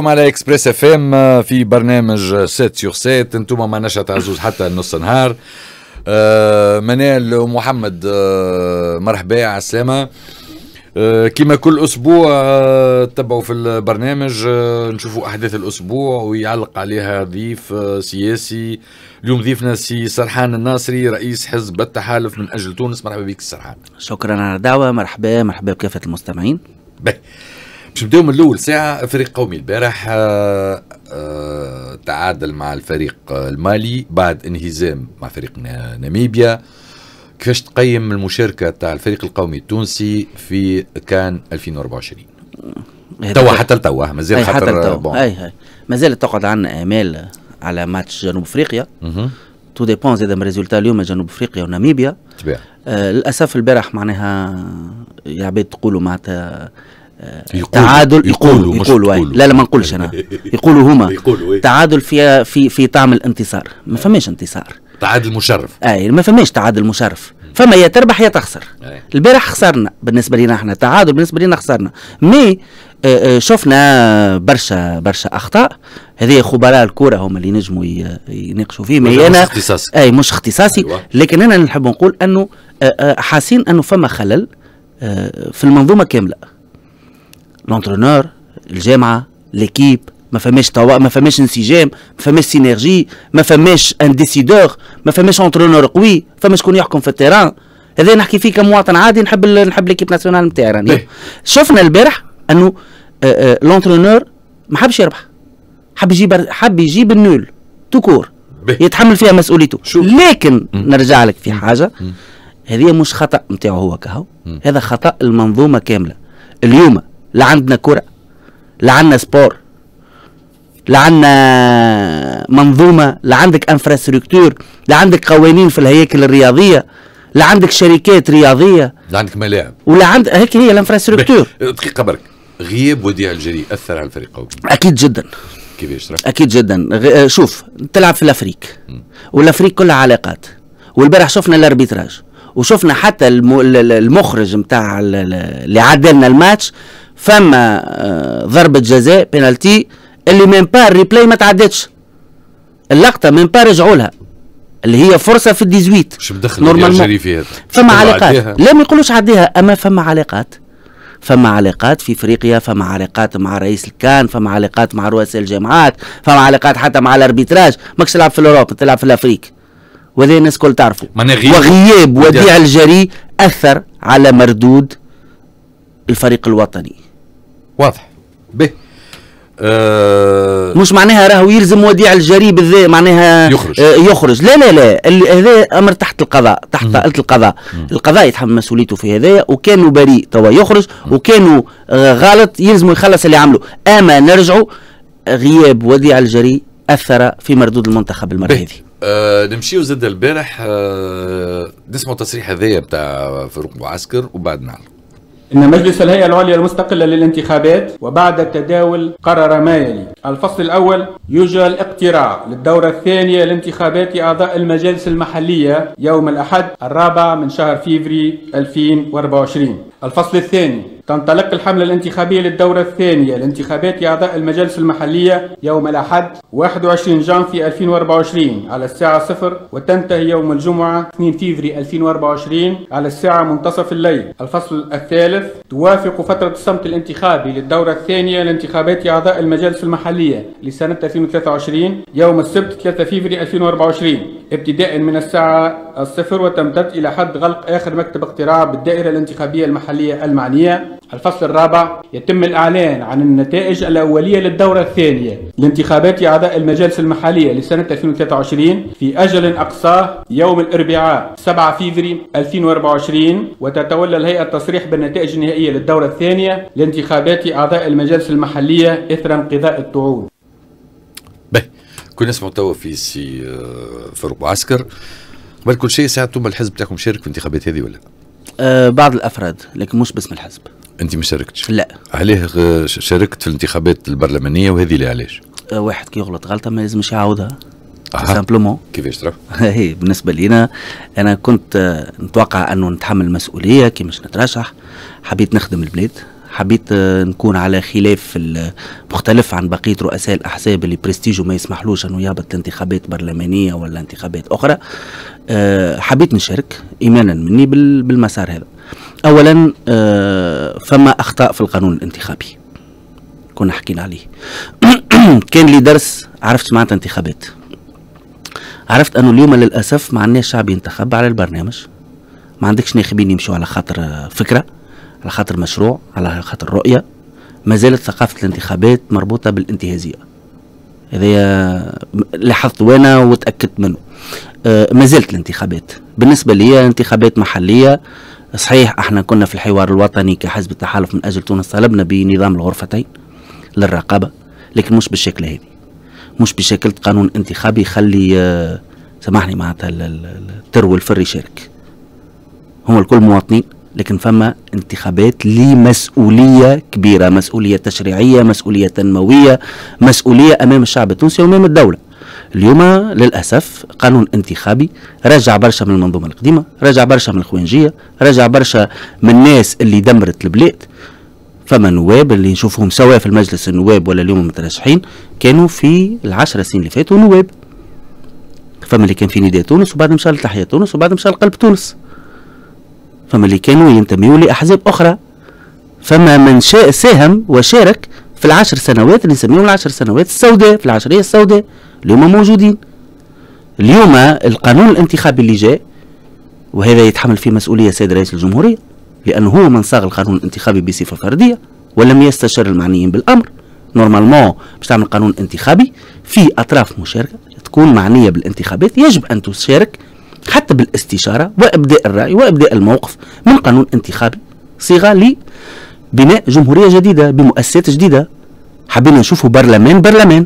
على Express FM في برنامج 7 سور 7 أنتم مع نشأة عزوز حتى نص نهار آه، منال محمد آه، مرحبا على السلامة آه، كما كل أسبوع تتبعوا في البرنامج نشوفوا احداث الأسبوع ويعلق عليها ضيف سياسي اليوم ضيفنا سي سرحان الناصري رئيس حزب التحالف من أجل تونس مرحبا بك سرحان شكرا على الدعوه مرحبا مرحبا بكافه المستمعين. باش نبداو من الأول. ساعة فريق قومي. البارح آه آه تعادل مع الفريق المالي بعد انهزام مع فريق ناميبيا. كيفاش تقيم المشاركة تاع الفريق القومي التونسي في CAN 2024 توا حتى لتوا مازال خاطر bon أي أي. مازال تقعد عندنا امال على ماتش جنوب أفريقيا. تو dépend زادا من résultat اليوم جنوب أفريقيا وناميبيا. تبع آه للأسف البارح معناها يا عباد تقولوا معناتها يقول تعادل يقولوا يقولوا يقول لا لا ما نقولش أنا. يقولوا هما يقولوا تعادل في في في طعم الانتصار. ما فماش انتصار. تعادل مشرف. أي ما فماش تعادل مشرف. فما يا تربح يا تخسر. البارح خسرنا بالنسبة لنا إحنا. تعادل بالنسبة لنا خسرنا. مي شفنا برشا برشا أخطاء. هذه خبراء الكوره هم اللي نجموا يناقشوا فيه. مي أنا مش اختصاصي. أي مش اختصاصي. أيوة. لكن أنا نحب نقول أنه حاسين أنه فما خلل في المنظومة كاملة. l'entraîneur الجامعة l'équipe ما فماش توا ما فماش انسجام ما فماش synergie ما فماش un décideur ما فماش entraîneur قوي فما شكون يحكم في ال terrain هذا نحكي فيه كمواطن عادي نحب نحب l'équipe nationale نتاعي راني شفنا البارح انه l'entraîneur ما حبش يربح حب يجيب حب يجيب ال nul tout court يتحمل فيها مسؤوليته شو. لكن م. نرجع لك في حاجة هذه مش خطا نتاعو هو كهو هذا خطا المنظومه كامله اليوم لا عندنا كرة لا عندنا sport لا عندنا منظومة لا عندك infrastructure لا عندك قوانين في الهياكل الرياضية لا عندك شركات رياضية لا عندك ملاعب. ولا عند هيك هي ال infrastructure. دقيقة برك. غياب وديع الجري أثر على الفريق أكيد جدا. كيفاش أكيد جدا. شوف تلعب في ال Afrique وال Afrique كلها علاقات. والبارح شفنا ال arbitrage. وشفنا حتى المخرج نتاع اللي عدلنا الماتش. فما آه، ضربة جزاء بينالتي اللي من با ال replay ما تعدتش. اللقطة من با رجعوا لها اللي هي فرصة في ال dix-huit. مدخل normalement في هذا. فما علاقات. لا ما يقولوش عديها أما فما علاقات. فما علاقات في إفريقيا فما علاقات مع رئيس ال CAN فما علاقات مع رؤساء الجامعات فما علاقات حتى مع ال arbitrage. ماكش تلعب في ال Europe تلعب في ال Afrique وهذا الناس الكل تعرفوا. وغياب وديع الجري أثر على مردود الفريق الوطني. واضح. به. أه مش معناها راهو يلزم وديع الجري بالذات معناها يخرج. آه يخرج. لا لا لا. هذا أمر تحت القضاء تحت طائله القضاء. مم. القضاء يتحمل مسؤوليته في هذايا وكانوا بريء توا يخرج مم. وكانوا آه غلط يلزموا يخلص اللي عملوا. أما نرجعوا غياب وديع الجري أثر في مردود المنتخب المره هذه أه نمشيو زاد البارح أه نسمعوا تصريح هذايا بتاع فاروق معسكر وبعد نعلق إن مجلس الهيئة العليا المستقلة للانتخابات وبعد التداول قرر ما يلي. الفصل الأول يجرى الاقتراع للدورة الثانية لانتخابات أعضاء المجالس المحلية يوم الأحد الرابع من شهر فيفري 2024 الفصل الثاني تنطلق الحملة الانتخابية للدورة الثانية. لانتخابات أعضاء المجالس المحلية يوم الأحد 21 جانفي 2024 على الساعة 0 وتنتهي يوم الجمعة 2 فيفري 2024 على الساعة منتصف الليل. الفصل الثالث توافق فترة الصمت الانتخابي للدورة الثانية. لانتخابات أعضاء المجالس المحلية لسنة 2023 يوم السبت 3 فيفري 2024 ابتداء من الساعة الصفر وتمتد إلى حد غلق آخر مكتب اقتراع بالدائرة الانتخابية المحلية المعنية الفصل الرابع يتم الإعلان عن النتائج الأولية للدورة الثانية لانتخابات أعضاء المجالس المحلية لسنة 2023 في أجل أقصاه يوم الأربعاء 7 فيفري 2024 وتتولى الهيئة التصريح بالنتائج النهائية للدورة الثانية لانتخابات أعضاء المجالس المحلية إثر انقضاء الطعون. كنا نسمعوا توا في سي آه، فاروق بوعسكر. قبل كل شيء أنتم الحزب تاعكم شارك في الانتخابات هذه ولا؟ أه بعض الأفراد لكن مش باسم الحزب. أنت ما شاركتش؟ لا. عليه شاركت في الانتخابات البرلمانية وهذه اللي علاش؟ أه واحد كي يغلط غلطة ما لازمش يعاودها. simplement كيفاش ترى؟ هي بالنسبة لينا أنا كنت نتوقع أنه نتحمل مسؤوليه كي مش نترشح. حبيت نخدم البلاد. حبيت آه، نكون على خلاف مختلف عن بقية رؤساء الأحزاب اللي برستيجه ما يسمحلوش إنه يهبط لانتخابات برلمانية ولا انتخابات أخرى. آه، حبيت نشارك إيمانا مني بالمسار هذا. اولا آه، فما أخطاء في القانون الانتخابي كنا حكينا عليه. كان لي درس عرفت معناتها انتخابات. عرفت أنه اليوم للأسف ما عندناش شعب ينتخب على البرنامج. ما عندكش ناخبين يمشوا على خاطر فكرة. على خاطر مشروع على خاطر رؤيه ما زالت ثقافة الانتخابات مربوطة بالانتهازية. هذا لاحظت وأنا وتأكدت منه. آه ما زالت الانتخابات. بالنسبة لي انتخابات محلية صحيح إحنا كنا في الحوار الوطني كحزب التحالف من أجل تونس طلبنا بنظام الغرفتين للرقابة لكن مش بالشكل هذه. مش بشكل قانون انتخابي يخلي آه سامحني معناتها الترو الفر يشارك هم الكل مواطنين. لكن فما انتخابات لمسؤولية كبيرة مسؤولية تشريعية مسؤولية تنموية مسؤولية أمام الشعب التونسي وأمام الدولة. اليوم للأسف قانون انتخابي رجع برشا من المنظومة القديمة رجع برشا من الخوينجية رجع برشا من الناس اللي دمرت البلاد. فما نواب اللي نشوفهم سواء في المجلس النواب ولا اليوم مترشحين كانوا في العشر سنين اللي فاتوا نواب. فما اللي كان في نداء تونس وبعد مشى لتحية تونس وبعد مشى لقلب تونس. فما اللي كانوا ينتميوا لأحزاب أخرى. فما من شاء ساهم وشارك في العشر سنوات اللي نسميهم العشر سنوات السوداء في العشرية السوداء اليوم موجودين. اليوم القانون الانتخابي اللي جاء وهذا يتحمل فيه مسؤولية سيد رئيس الجمهورية لأنه هو من صاغ القانون الانتخابي بصفة فردية ولم يستشر المعنيين بالأمر. نورمالمون باش تعمل قانون انتخابي في أطراف مشاركة تكون معنية بالانتخابات يجب أن تشارك حتى بالاستشارة وإبداء الرأي وإبداء الموقف من قانون انتخابي صيغة لبناء جمهورية جديدة بمؤسسات جديدة حبينا نشوفوا برلمان برلمان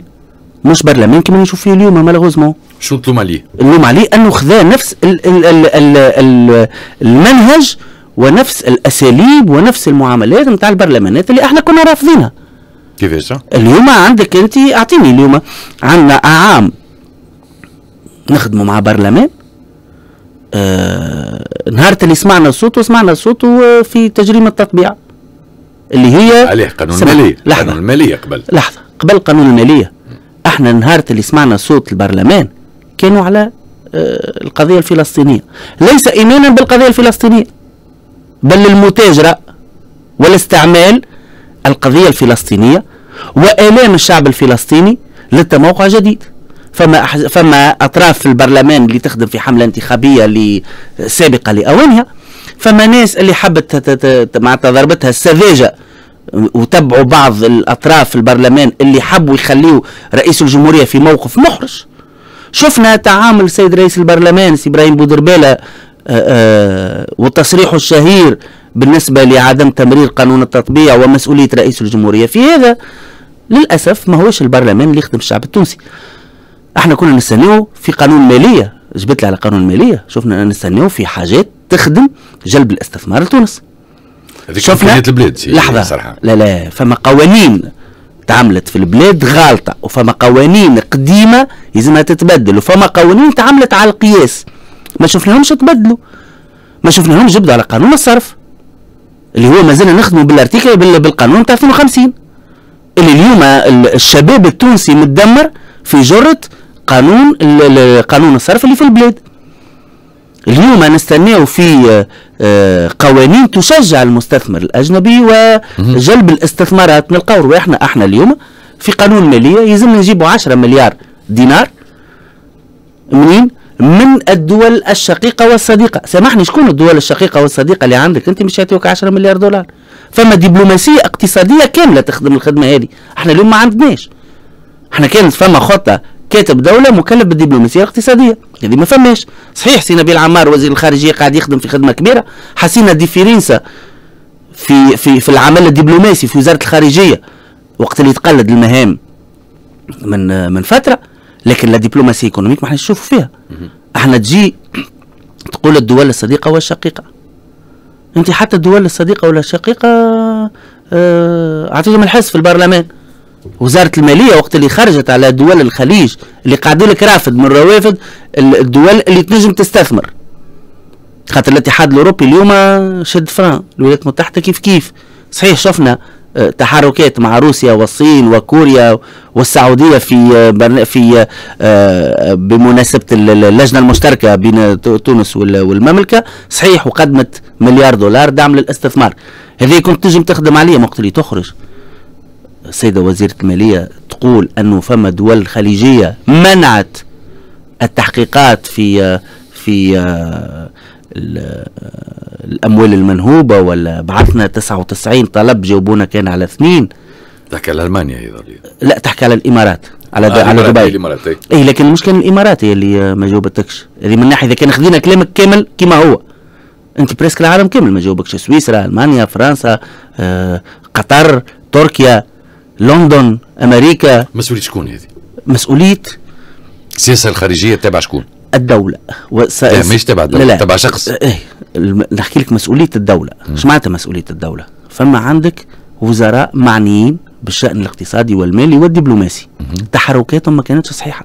مش برلمان كما نشوف فيه اليوم مالوغوزمون شو تلوم عليه؟ اللوم عليه أنه خذا نفس ال ال ال ال ال المنهج ونفس الأساليب ونفس المعاملات نتاع البرلمانات اللي أحنا كنا رافضينها كيفاش؟ اليوم عندك أنت أعطيني اليوم عندنا عام نخدموا مع برلمان آه نهار اللي سمعنا صوته سمعنا صوته في تجريم التطبيع. اللي هي عليه قانون المالية لحظة. قانون المالية قبل. لحظة. قبل قانون المالية. إحنا نهار اللي سمعنا صوت البرلمان كانوا على آه القضية الفلسطينية. ليس إيمانا بالقضية الفلسطينية بل المتاجرة والاستعمال القضية الفلسطينية وآلام الشعب الفلسطيني للتموقع جديد. فما فما أطراف في البرلمان اللي تخدم في حملة انتخابية سابقة لأوانها فما ناس اللي حبت معناتها ضربتها السذاجة وتبعوا بعض الأطراف في البرلمان اللي حبوا يخليوا رئيس الجمهورية في موقف محرج. شفنا تعامل السيد رئيس البرلمان سي إبراهيم بودرباله وتصريحه الشهير بالنسبة لعدم تمرير قانون التطبيع ومسؤولية رئيس الجمهورية. في هذا للأسف ما هوش البرلمان اللي يخدم الشعب التونسي. إحنا كنا نستناو في قانون مالية جبت لي على قانون الماليه شفنا نستناو في حاجات تخدم جلب الاستثمار لتونس شفنا؟ البلاد لحظة. صراحة. لا لا فما قوانين تعملت في البلاد غالطة وفما قوانين قديمة لازمها تتبدل وفما قوانين تعملت على القياس. ما شفناهمش تبدلوا. ما شفناهمش جبدوا على قانون الصرف اللي هو ما زلنا نخدموا بالارتيكل بالقانون تاع 52 اللي اليوم الشباب التونسي متدمر في جرة قانون قانون الصرف اللي في البلاد اليوم نستناو في آه، قوانين تشجع المستثمر الأجنبي وجلب الاستثمارات من القور وإحنا إحنا اليوم في قانون مالية يلزم نجيبوا 10 مليار دينار منين؟ من الدول الشقيقة والصديقة، سامحني شكون الدول الشقيقة والصديقة اللي عندك؟ انت مش يعطيوك 10 مليار دولار. فما دبلوماسية اقتصادية كاملة تخدم الخدمة هذه، إحنا اليوم ما عندناش. إحنا كانت فما خطة كاتب دولة مكلف بالدبلوماسية الاقتصادية. هذه ما فماش. صحيح سي نبيل عمار وزير الخارجية قاعد يخدم في خدمة كبيرة. حسينا différence في في في العمل الدبلوماسي في وزارة الخارجية وقت اللي تقلد المهام من من فترة لكن la diplomatie économique ما إحنا نشوفوا فيها. إحنا تجي تقول الدول الصديقة والشقيقة انت حتى الدول الصديقة ولا الشقيقة اعطيهم الحس في البرلمان. وزارة المالية وقت اللي خرجت على دول الخليج اللي قاعدين لك رافد من روافد الدول اللي تنجم تستثمر. خاطر الاتحاد الأوروبي اليوم شد فران. الولايات المتحدة كيف كيف؟ صحيح شفنا آه، تحركات مع روسيا والصين وكوريا والسعودية في آه، في آه، بمناسبة اللجنة المشتركة بين تونس والمملكة. صحيح وقدمت مليار دولار دعم للاستثمار. هذه كنت تنجم تخدم عليه وقت اللي تخرج. السيدة وزيرة المالية تقول أنه فما دول خليجية منعت التحقيقات في في الأموال المنهوبة ولا بعثنا 99 طلب جاوبونا كان على اثنين. تحكي على ألمانيا أيضا. لا تحكي على الإمارات على آه على دبي. الإمارات اي إيه لكن المشكلة الإمارات هي اللي ما جاوبتكش. هذه من ناحية إذا كان خذينا كلامك كامل كما هو. أنت بريسك العالم كامل ما جاوبكش. سويسرا ألمانيا فرنسا آه قطر تركيا. لندن أمريكا. مسؤولية شكون هذه؟ مسؤولية السياسة الخارجية تبع شكون؟ الدولة. وس... لا مش تبع الدولة لا لا. تبع شخص. إيه نحكي لك مسؤولية الدولة. إيش معناتها مسؤولية الدولة؟ فما عندك وزراء معنيين بالشأن الاقتصادي والمالي والدبلوماسي. تحركاتهم ما كانتش صحيحة.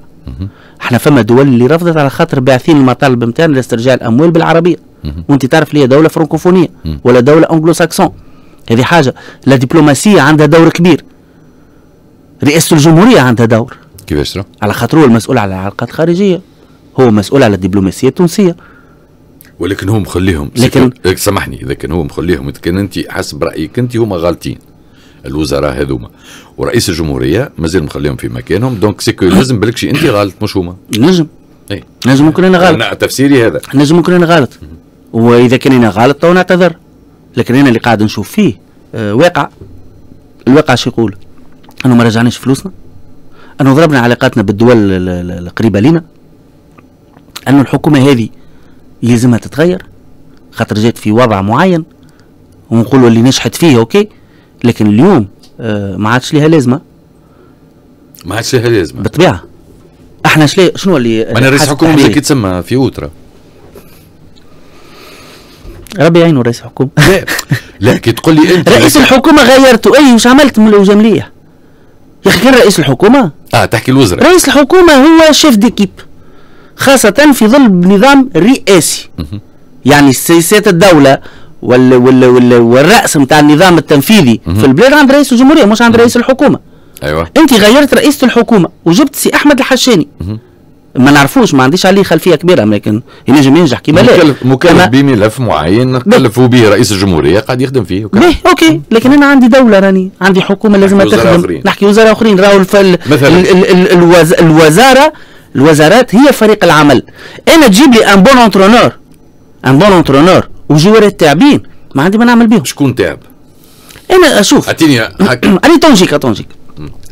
إحنا فما دول اللي رفضت على خاطر باعثين المطالب نتاعنا لاسترجاع الأموال بالعربية. وانت تعرف لي دولة فرنكوفونية ولا دولة انجلو ساكسون هذه حاجة. لا دبلوماسية عندها دور كبير. رئاسة الجمهورية عندها دور. كيفاش على خاطر هو المسؤول على العلاقات الخارجية. هو مسؤول على الدبلوماسية التونسية. ولكن هو مخليهم لكن سامحني اذا كان هو مخليهم. إذا كان أنت حسب رأيك أنت هما غالطين الوزراء هذوما. ورئيس الجمهورية مازال مخليهم في مكانهم donc c'est que لازم بالك أنت غلط مش هما. نجم. اي نجم ممكن أنا غلط أنا تفسيري هذا. نجم ممكن أنا غلط وإذا كان أنا غلط تو نعتذر. لكن أنا اللي قاعد نشوف فيه آه واقع. الواقع شو يقول؟ أنه ما رجعناش فلوسنا؟ أنه ضربنا علاقاتنا بالدول القريبة لنا أن الحكومة هذه يلزمها تتغير؟ خاطر جات في وضع معين ونقولوا اللي نجحت فيه أوكي؟ لكن اليوم آه ما عادش لها لازمة. ما عادش لها لازمة. بالطبيعة. إحنا شلي شنو اللي أنا رئيس حكومة زي كي تسمى في أوترا. ربي يعينه رئيس الحكومة لا لا كي تقول لي أنت رئيس الحكومة غيرته. أي وش عملت من الجملية يا أخي كان رئيس الحكومة؟ آه تحكي الوزراء. رئيس الحكومة هو شيف ديكيب خاصة في ظل نظام رئاسي. يعني سياسات الدولة وال وال وال والرأس نتاع النظام التنفيذي في البلاد عند رئيس الجمهورية مش عند رئيس الحكومة. أيوه. أنت غيرت رئيسة الحكومة وجبت سي أحمد الحشاني. ما نعرفوش ما عنديش عليه خلفية كبيرة لكن ينجم ينجح كيما لا. مكلف, مكلف بملف معين كلفوا به رئيس الجمهورية قاعد يخدم فيه به OK. لكن أنا عندي دولة راني عندي حكومة لازم تخدم نحكي وزراء آخرين. راهو مثلا. الوزاره الوزارات هي فريق العمل. أنا تجيب لي un bon entraîneur un bon entraîneur وجوارات تعبين ما عندي ما نعمل بهم شكون تعب؟ أنا أشوف. اعطيني أنا تو نجيك تو نجيك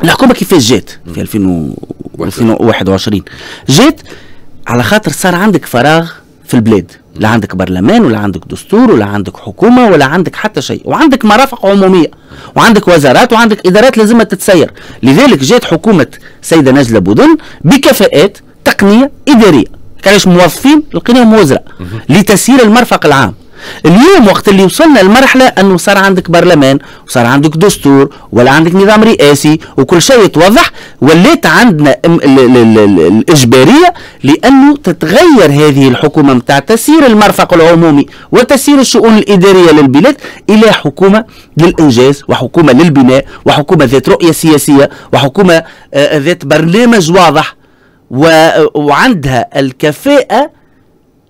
الحكومة كيفاش جات في 2021 جات على خاطر صار عندك فراغ في البلاد. لا عندك برلمان ولا عندك دستور ولا عندك حكومة ولا عندك حتى شيء. وعندك مرافق عمومية وعندك وزارات وعندك إدارات لازم تتسير. لذلك جات حكومة سيدة نجلة بودن بكفاءات تقنية إدارية. كانش موظفين لقيناهم وزراء. لتسيير المرفق العام. اليوم وقت اللي وصلنا لمرحلة أنه صار عندك برلمان وصار عندك دستور ولا عندك نظام رئاسي وكل شيء يتوضح وليت عندنا الإجبارية لأنه تتغير هذه الحكومة متاع تسيير المرفق العمومي وتسيير الشؤون الإدارية للبلاد إلى حكومة للإنجاز وحكومة للبناء وحكومة ذات رؤية سياسية وحكومة آه، ذات برنامج واضح وعندها الكفاءة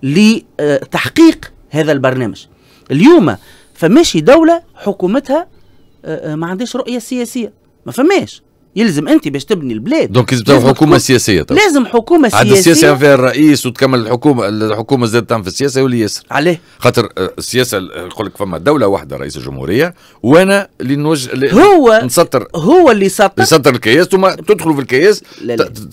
لتحقيق هذا البرنامج. اليوم فماشي دولة حكومتها آه، آه، ما عندهاش رؤية سياسية. ما فماش. يلزم انت باش تبني البلاد. دونك لازم حكومة سياسية طبعا. لازم حكومة سياسيه عاد السياسة فيها الرئيس وتكمل الحكومة الحكومة زاد تعمل في السياسة واللي ياسر. عليه. خاطر آه، السياسة يقول لك فما دولة واحدة رئيس الجمهورية وأنا اللي نوجه اللي هو نسطر. هو اللي سطر. يسطر الكياس ثم تدخلوا في الكياس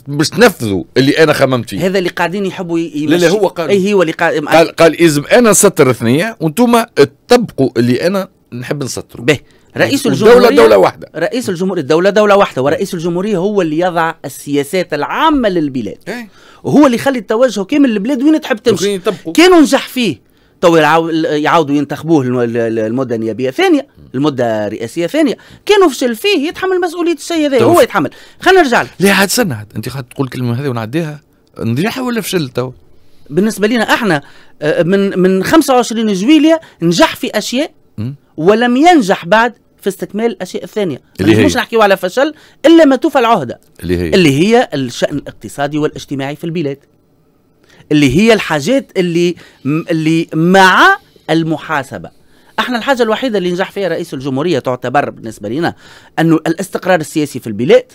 باش تنفذوا اللي أنا خممت فيه هذا اللي قاعدين يحبوا يمشي. لا لا هو قال أي هو اللي قال قال, قال إذا أنا نسطر ثنيه وأنتم تطبقوا اللي أنا نحب نسطره. به. رئيس الجمهورية دولة دولة واحدة. رئيس الجمهورية الدولة دولة واحدة ورئيس الجمهورية هو اللي يضع السياسات العامة للبلاد. إيه؟ وهو اللي يخلي التوجه كامل للبلاد وين تحب تمشي. كانوا نجح فيه. تو يعاودوا ينتخبوه المدة النيابية ثانية المدة الرئاسية ثانية كانوا فشل فيه يتحمل مسؤولية الشيء هذا هو يتحمل. خلينا نرجع لا عاد استنى أنت خاطر تقول كلمة هذه ونعديها. نجح ولا فشل تو؟ بالنسبة لنا إحنا آه، من من 25 جويليا نجح في أشياء ولم ينجح بعد في استكمال الاشياء الثانية اللي هي؟ مش نحكيو على فشل إلا ما توفى العهدة. اللي هي اللي هي الشأن الاقتصادي والاجتماعي في البلاد. اللي هي الحاجات اللي اللي مع المحاسبة. إحنا الحاجة الوحيدة اللي نجح فيها رئيس الجمهورية تعتبر بالنسبة لنا أنه الاستقرار السياسي في البلاد.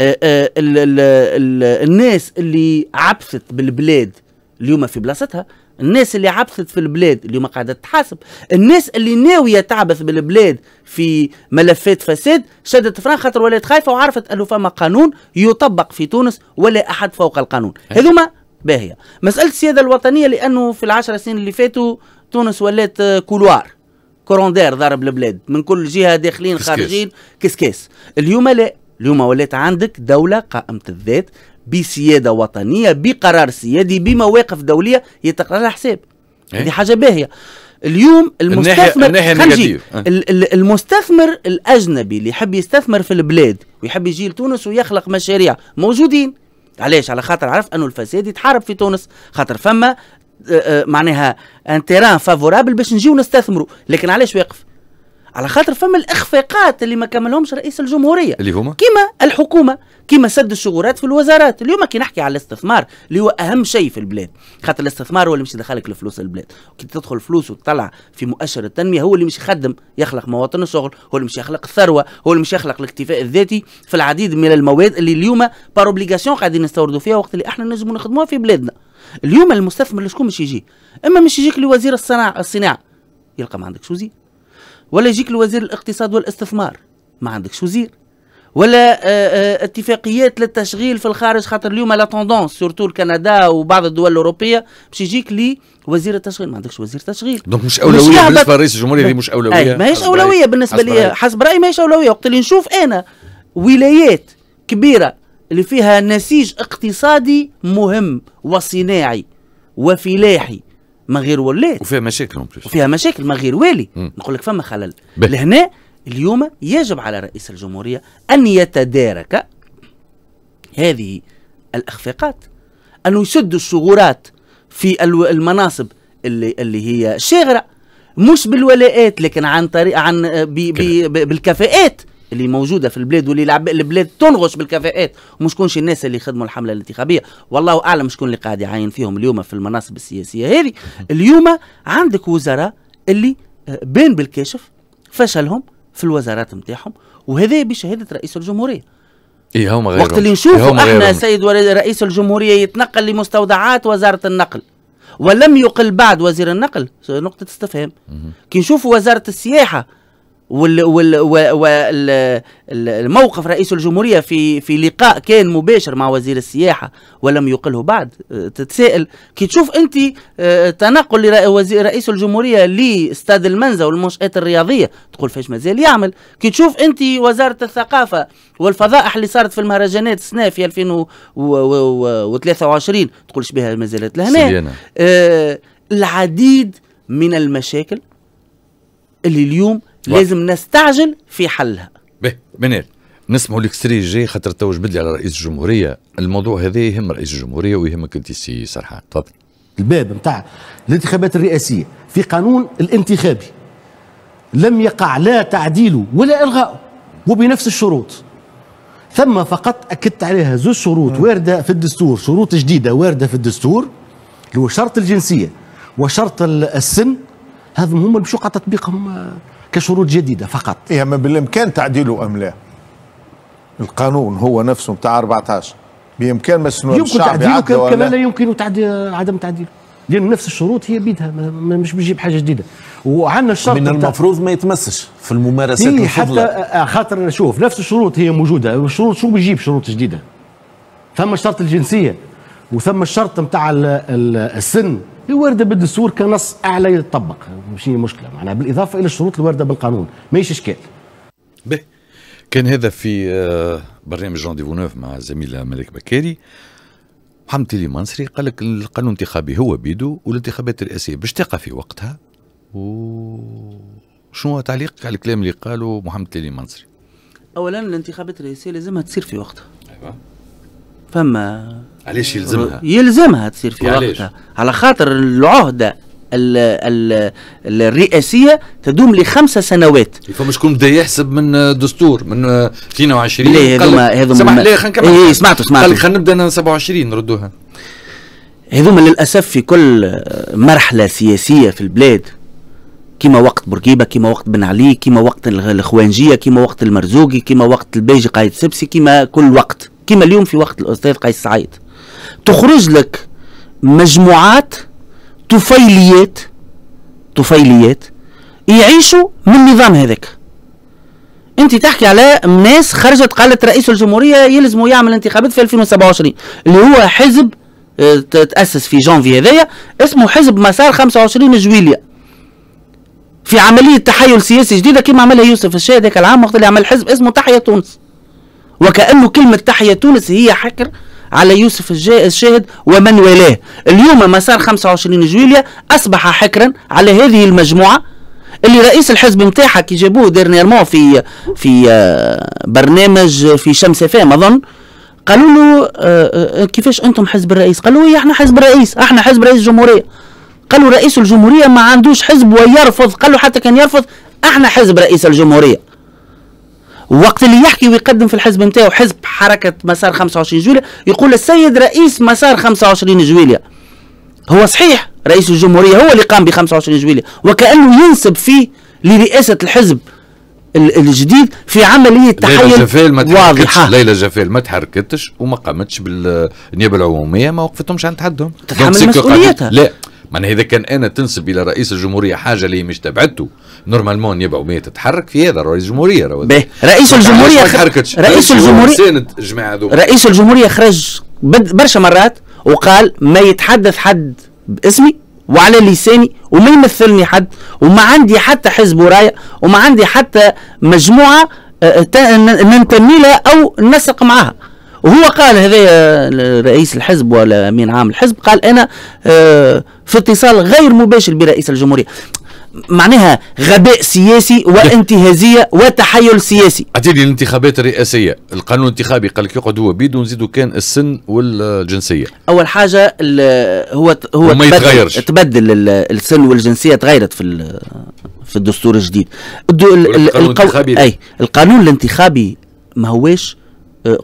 آه، آه، ال ال ال الناس اللي عبثت بالبلاد اليوم في بلاصتها الناس اللي عبثت في البلاد اليوم قاعدة تحاسب الناس اللي ناوية تعبث بالبلاد في ملفات فساد شدت frein خاطر ولات خايفة وعرفت أنه فما قانون يطبق في تونس ولا أحد فوق القانون. هذوما باهية. مسألة السيادة الوطنية لأنه في العشر سنين اللي فاتوا تونس ولات آه، couloir courant d'air ضارب البلاد من كل جهة داخلين. خارجين كسكاس. اليوم لا اليوم ولات عندك دولة قائمة الذات بسيادة وطنية بقرار سيادي بمواقف دولية يتقرأ لها حساب إيه؟ هذه حاجة باهية اليوم المستثمر الناحية. ال négatif. أه. ال- ال- المستثمر الأجنبي اللي يحب يستثمر في البلاد ويحب يجي لتونس ويخلق مشاريع موجودين علاش على خاطر عرف أنه الفساد يتحارب في تونس خاطر فما آه، آه، معناها un terrain favorable باش نجيو نستثمروا لكن علاش واقف على خاطر فما الإخفاقات اللي ما كملهمش رئيس الجمهورية. اللي هما؟ كما الحكومة كما سد الشغورات في الوزارات. اليوم كي نحكي على الاستثمار اللي هو أهم شيء في البلاد. خاطر الاستثمار هو اللي مش يدخلك الفلوس البلاد. كي تدخل الفلوس وتطلع في مؤشر التنمية هو اللي مش يخدم يخلق مواطن الشغل هو اللي مش يخلق الثروة هو اللي مش يخلق الاكتفاء الذاتي في العديد من المواد اللي اليوم par obligation قاعدين نستوردوا فيها وقت اللي إحنا نجموا نخدموها في بلادنا. اليوم المستثمر لشكون مش يجي؟ إما مش يجيك لوزير الصناعه الصناعة. يلقى ما عندكش وزير ولا يجيك لوزير الاقتصاد والاستثمار. ما عندكش وزير. ولا آه، آه، اتفاقيات للتشغيل في الخارج خاطر اليوم la tendance surtout كندا وبعض الدول الأوروبية باش يجيك لوزير التشغيل. ما عندكش وزير تشغيل. دونك مش أولوية بالنسبة لرئيس الجمهوريه هذه مش أولوية. أي ما هيش حسب أولوية. بالنسبة لي. حسب رأيي ما هيش أولوية. وقت اللي نشوف أنا ولايات كبيرة اللي فيها نسيج اقتصادي مهم وصناعي وفلاحي ما غير ولات وفيها مشاكل وفيها مشاكل ما غير والي. نقول لك فما خلل. لهنا اليوم يجب على رئيس الجمهورية أن يتدارك هذه الإخفاقات أنه يسد الشغورات في المناصب اللي, اللي هي شاغرة مش بالولاءات لكن عن طريق عن بي بي بالكفاءات اللي موجودة في البلاد واللي العب- البلاد تنغش بالكفاءات ومش كونش الناس اللي يخدموا الحملة الانتخابية. والله أعلم شكون اللي قاعد يعين فيهم اليوم في المناصب السياسية هذه. اليوم عندك وزراء اللي آه، بان بالكشف فشلهم في الوزارات نتاعهم وهذا بشهادة رئيس الجمهورية. هما غيرهم. وقت اللي إيه نشوفوا هما إحنا. سيد رئيس الجمهورية يتنقل لمستودعات وزارة النقل. ولم يقل بعد وزير النقل نقطة استفهام. كي نشوفوا وزارة السياحة وال وال و- وال ال- الموقف رئيس الجمهورية في في لقاء كان مباشر مع وزير السياحة ولم يقله بعد تتساءل كي تشوف أنت أه، تنقل رئيس الجمهورية لاستاد المنزه والمنشآت الرياضية تقول فاش مازال يعمل كي تشوف أنت وزارة الثقافة والفضائح اللي صارت في المهرجانات السنة في 2023 تقول بها ما زالت لهنا. آه العديد من المشاكل اللي اليوم. لازم نستعجل في حلها. به منال نسمعوا ال extrait الجاي خاطر تو جبد لي على رئيس الجمهورية. الموضوع هذا يهم رئيس الجمهورية ويهمك أنت سي سرحان. تفضل. الباب نتاع الانتخابات الرئاسية في قانون الانتخابي. لم يقع لا تعديله ولا الغائه وبنفس الشروط. ثم فقط أكدت عليها زوج شروط واردة في الدستور شروط جديدة واردة في الدستور اللي هو شرط الجنسية وشرط ال- السن. هذم هم اللي على تطبيقهم. كشروط جديدة فقط. إيه ما بالإمكان تعديله أم لا؟ القانون هو نفسه بتاع 14 بإمكان مسنون يمكن الشعب تعديله كما لا؟ يمكن تعدي عدم تعديله. لأن نفس الشروط هي بيدها مش بيجيب حاجة جديدة. وعندنا الشرط من المفروض ما يتمسش في الممارسات إيه حتى الفضلى آه، خاطر شوف نفس الشروط هي موجودة. الشروط شو بيجيب شروط جديدة؟ ثم شرط الجنسية وثم الشرط نتاع ال- ال- السن. اللي وارده بالدستور كنص أعلى يطبق. مش هي مشكلة. معناها بالإضافة إلى الشروط الوارده بالقانون. ماهيش إشكال. به. كان هذا في آه، برنامج Rendez-vous Neuf مع الزميله ملك بكاري. محمد تيلي منصري قال لك القانون الانتخابي هو بيدو والانتخابات الرئاسية باش تقع في وقتها. و شنو تعليقك على الكلام اللي قاله محمد تيلي منصري؟ اولا الانتخابات الرئاسية لازمها تصير في وقتها. فما علاش يلزمها؟ يلزمها تصير في علاش؟ وقتها. على خاطر العهدة ال ال الرئاسية تدوم لخمس سنوات. فما شكون بدا يحسب من دستور من 22 لا هذوما هذوما سمح لي خلينا نكمل. اي سمعتوا سمعتوا. خلينا نبدأ أنا 27 نردوها. هذوما للأسف في كل مرحلة سياسية في البلاد. كما وقت بورقيبة كما وقت بن علي كما وقت الاخوانجيه كما وقت المرزوقي كما وقت البيجي قايد سبسي كما كل وقت. كما اليوم في وقت الأستاذ قيس سعيد. تخرج لك مجموعات طفيليات طفيليات يعيشوا من النظام هذاك. أنت تحكي على ناس خرجت قالت رئيس الجمهورية يلزموا يعمل انتخابات في 2027 اللي هو حزب آه، تأسس في جانفي هذايا اسمه حزب مسار 25 جويليا. في عملية تحيل سياسي جديدة كما عملها يوسف الشاهد ذاك العام وقت اللي عمل حزب اسمه تحيا تونس. وكانه كلمة تحيا تونس هي حكر على يوسف الشاهد ومن والاه. اليوم مسار 25 جويليا أصبح حكرا على هذه المجموعة اللي رئيس الحزب نتاعها كي جابوه dernièrement في في آه، برنامج في شمس FM أظن قالوا له آه، آه، كيفاش أنتم حزب الرئيس؟ قالوا هي إحنا حزب الرئيس إحنا حزب رئيس الجمهورية. قالوا رئيس الجمهورية ما عندوش حزب ويرفض. قالوا حتى كان يرفض إحنا حزب رئيس الجمهورية. وقت اللي يحكي ويقدم في الحزب نتاعو حزب حركة مسار 25 جويليا يقول السيد رئيس مسار 25 جويليا. هو صحيح رئيس الجمهورية هو اللي قام ب 25 جويليا وكأنه ينسب فيه لرئاسة الحزب الجديد في عملية تحيل جفال ما واضحة. ليلى جفال ما تحركتش وما قامتش بالنيابة العمومية ما وقفتهمش عند حدهم. تتحمل مسؤوليتها. لا معناها إذا كان أنا تنسب إلى رئيس الجمهورية حاجة اللي مش تبعته نورمالمون النيابه العموميه تتحرك في هذا رئيس الجمهورية رئيس الجمهورية خرج رئيس الجمهوريه رئيس الجمهورية خرج برشا مرات وقال ما يتحدث حد باسمي وعلى لساني وما يمثلني حد وما عندي حتى حزب ورايا وما عندي حتى مجموعة آه، ننتمي لها أو نسق معها. وهو قال هذا رئيس الحزب ولا أمين عام الحزب قال أنا آه، في اتصال غير مباشر برئيس الجمهورية. معناها غباء سياسي وانتهازية وتحيل سياسي. اعطيني الانتخابات الرئاسية. القانون الانتخابي قال لك يقعد هو بيد ونزيدوا كان السن والجنسية. أول حاجة هو هو ما يتغيرش. تبدل السن والجنسية تغيرت في في الدستور الجديد. القانون الانتخابي أي القانون الانتخابي ما هواش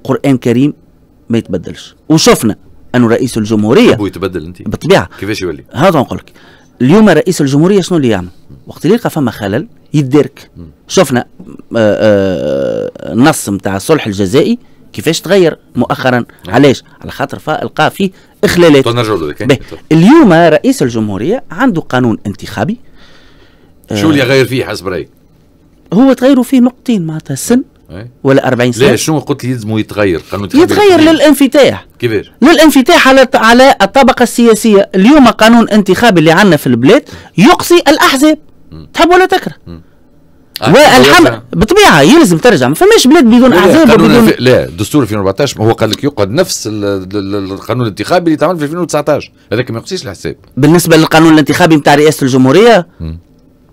قرآن كريم ما يتبدلش. وشفنا أنه رئيس الجمهورية هو يتبدل انت بالطبيعة. كيفاش يولي؟ هذا نقول لك. اليوم رئيس الجمهورية شنو اللي يعمل؟ وقت اللي يلقى فما خلل يدرك شفنا النص نتاع الصلح الجزائي كيفاش تغير مؤخرا. علاش؟ على خاطر لقى فيه إخلالات. اليوم رئيس الجمهورية عنده قانون انتخابي. شو اللي يغير فيه حسب رأيك؟ هو تغيروا فيه نقطتين معناتها السن ولا 40 سنة؟ لا شنو قلت لي يلزموا يتغير؟ قانون يتغير للانفتاح. كيفاش للانفتاح على على الطبقة السياسية. اليوم قانون انتخابي اللي عندنا في البلاد يقصي الأحزاب. تحب ولا تكره؟ والحمد بالطبيعه يلزم ترجع. ما فماش بلاد بدون أحزاب وبدون لا الدستور 2014 هو قال لك يقعد نفس القانون الانتخابي اللي تعمل في 2019 هذاك ما يقصيش الحساب بالنسبة للقانون الانتخابي نتاع رئاسة الجمهورية.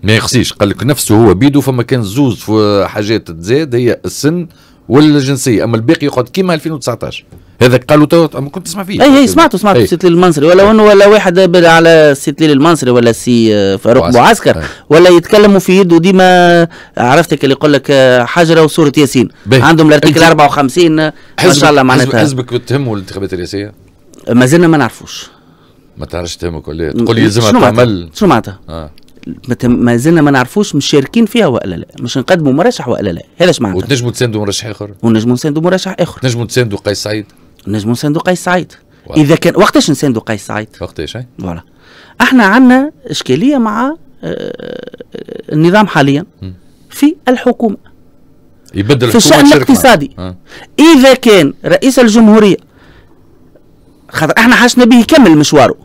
ما يقصيش قال لك نفسه هو بيدو فما كان زوز في حاجات تزاد هي السن والجنسية. أما الباقي يقعد كيما 2019 هذاك قالوا تو ما كنت تسمع فيه. اي اي سمعته سمعته. السي تليل المنصري. ولا انه ولا واحد على السي تليل المنصري ولا السي فاروق بوعسكر ولا يتكلموا في يده ديما عرفتك اللي يقول لك حجرة وصورة ياسين. عندهم ال article 54 ما شاء الله معناتها. حزبك بتهمه الانتخابات الرئاسية؟ ما زلنا ما نعرفوش. ما تعرفش تهمك ولا تقول لي يلزمها تعمل. شو معناتها؟ آه. ما زلنا ما نعرفوش مشاركين فيها ولا لا. مش نقدموا مرشح ولا لا. هذا اش معناتها وتنجموا تساندوا مرشح آخر؟ ونجموا نساندوا مرشح آخر. نجموا تساندوا قيس سعيد؟ نجموا نساندوا قيس سعيد. واو. إذا كان وقتاش نساندوا قيس سعيد؟ وقتاش voilà. إحنا عندنا إشكالية مع آه، النظام حاليا في الحكومة. يبدل في الشأن الاقتصادي. آه. إذا كان رئيس الجمهورية خاطر إحنا حاجنا به يكمل مشواره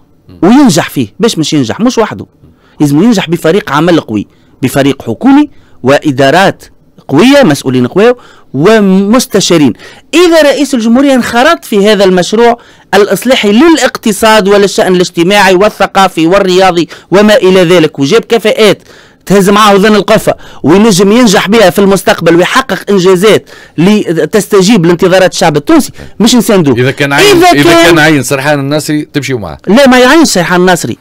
وينجح فيه. باش مش ينجح مش وحده. لازم ينجح بفريق عمل قوي بفريق حكومي وإدارات قوية مسؤولين قويه ومستشارين. إذا رئيس الجمهورية انخرط في هذا المشروع الإصلاحي للاقتصاد وللشأن الاجتماعي والثقافي والرياضي وما إلى ذلك وجاب كفاءات تهز معاه ذن القفة وينجم ينجح بها في المستقبل ويحقق إنجازات لتستجيب لانتظارات الشعب التونسي. مش نساندوه إذا كان عين إذا, إذا كان, كان عين سرحان الناصري تمشيوا معاه. لا ما يعين سرحان الناصري.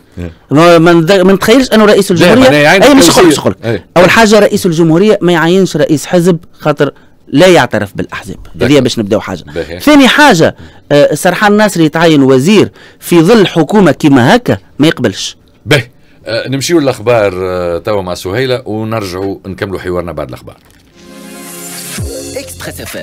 ما ما نتذ- ما نتخيلش أنه رئيس الجمهوريه يعين أي مش. شغل شغل أي. أول حاجة رئيس الجمهورية ما يعينش رئيس حزب خاطر لا يعترف بالأحزاب هذه. باش نبدأو حاجة باهي. ثاني حاجة آه، سرحان ناصر يتعين وزير في ظل حكومة كيما هكا ما يقبلش به آه، نمشيو للأخبار آه، توا مع سهيلة ونرجعوا نكملوا حوارنا بعد الأخبار اكستريس اف